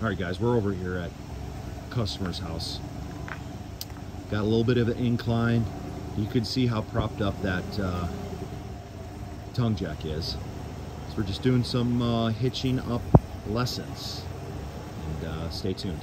All right, guys, we're over here at customer's house. Got a little bit of an incline. You can see how propped up that uh, tongue jack is. So we're just doing some uh, hitching up lessons. And uh, stay tuned.